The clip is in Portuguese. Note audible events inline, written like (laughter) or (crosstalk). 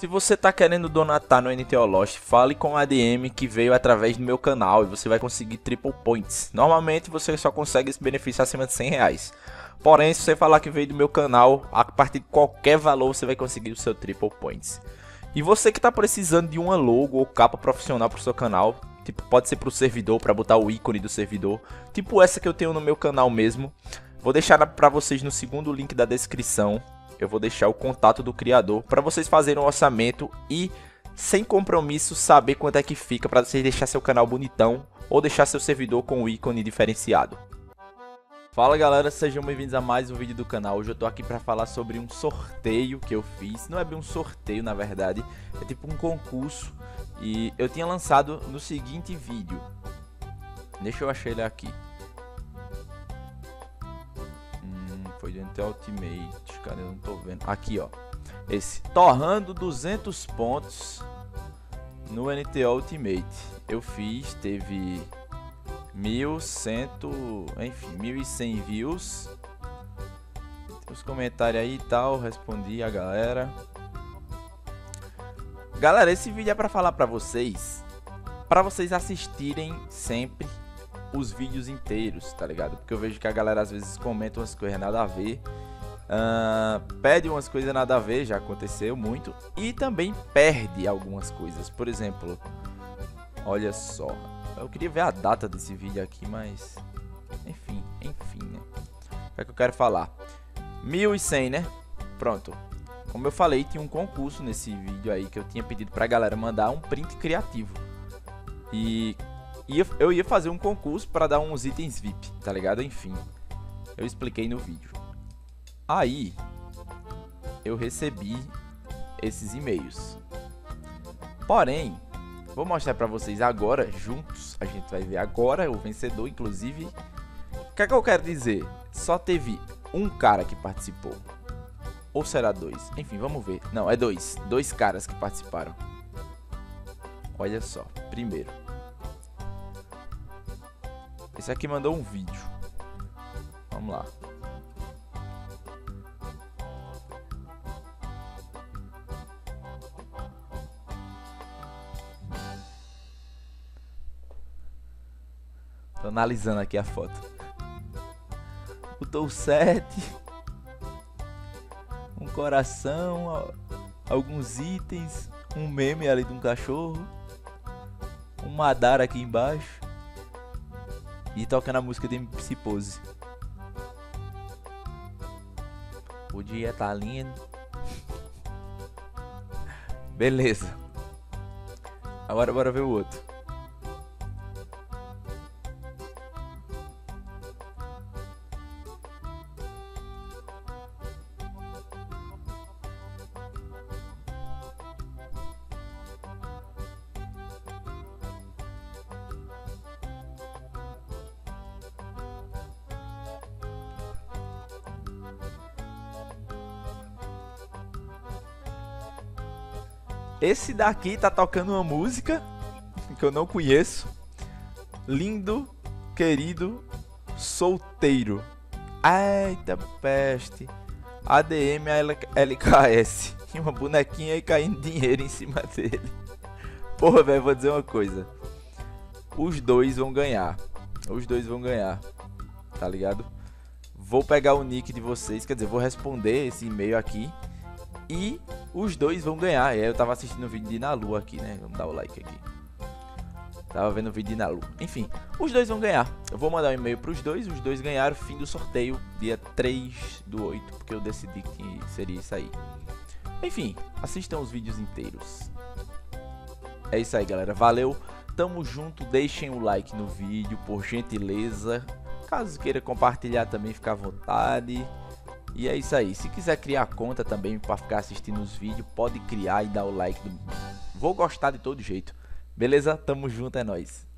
Se você tá querendo donatar no NTO Lost, fale com a ADM que veio através do meu canal e você vai conseguir triple points. Normalmente você só consegue esse benefício acima de 100 reais. Porém, se você falar que veio do meu canal, a partir de qualquer valor você vai conseguir o seu triple points. E você que está precisando de uma logo ou capa profissional para o seu canal, tipo pode ser para o servidor, para botar o ícone do servidor, tipo essa que eu tenho no meu canal mesmo. Vou deixar para vocês no segundo link da descrição eu vou deixar o contato do criador para vocês fazerem um orçamento e sem compromisso saber quanto é que fica para vocês deixar seu canal bonitão ou deixar seu servidor com o ícone diferenciado. Fala galera, sejam bem-vindos a mais um vídeo do canal. Hoje eu tô aqui para falar sobre um sorteio que eu fiz. Não é bem um sorteio, na verdade, é tipo um concurso e eu tinha lançado no seguinte vídeo. Deixa eu achar ele aqui. Foi dentro Ultimate. Cadê? Eu não tô vendo. Aqui, ó. Esse. Torrando 200 pontos no NTO Ultimate. Eu fiz, teve 1100, enfim, 1100 views. Os comentários aí e tal, respondi a galera. Galera, esse vídeo é para falar para vocês, para vocês assistirem sempre os vídeos inteiros, tá ligado? Porque eu vejo que a galera às vezes comenta umas coisas nada a ver. Uh, pede umas coisas nada a ver, já aconteceu muito. E também perde algumas coisas. Por exemplo, olha só. Eu queria ver a data desse vídeo aqui, mas. Enfim, enfim, né? O que é que eu quero falar? 1100, né? Pronto. Como eu falei, tinha um concurso nesse vídeo aí que eu tinha pedido pra galera mandar um print criativo. E ia, eu ia fazer um concurso para dar uns itens VIP, tá ligado? Enfim, eu expliquei no vídeo. Aí, eu recebi esses e-mails. Porém, vou mostrar para vocês agora, juntos. A gente vai ver agora o vencedor, inclusive. O que é que eu quero dizer? Só teve um cara que participou. Ou será dois? Enfim, vamos ver. Não, é dois. Dois caras que participaram. Olha só. Primeiro, esse aqui mandou um vídeo. Vamos lá. Tô analisando aqui a foto. Botou 7. Um coração. Alguns itens. Um meme ali de um cachorro. Um Madara aqui embaixo e tocando a música de MC Pose. O dia tá lindo. (laughs) Beleza. Agora bora ver o outro. Esse daqui tá tocando uma música que eu não conheço. Lindo, querido, solteiro. Eita peste. ADM LKS. E (laughs) uma bonequinha aí caindo dinheiro em cima dele. Porra, velho, vou dizer uma coisa. Os dois vão ganhar. Os dois vão ganhar. Tá ligado? Vou pegar o nick de vocês, quer dizer, vou responder esse e-mail aqui e os dois vão ganhar. Eu tava assistindo o vídeo de Nalu aqui, né? Vamos dar o like aqui. Tava vendo o vídeo de Nalu. Enfim, os dois vão ganhar. Eu vou mandar um e-mail pros dois. Os dois ganharam fim do sorteio, dia 3 do 8, porque eu decidi que seria isso aí. Enfim, assistam os vídeos inteiros. É isso aí, galera. Valeu. Tamo junto. Deixem o like no vídeo, por gentileza. Caso queira compartilhar também, fica à vontade. E é isso aí. Se quiser criar conta também para ficar assistindo os vídeos, pode criar e dar o like. Vou gostar de todo jeito. Beleza? Tamo junto, é nóis.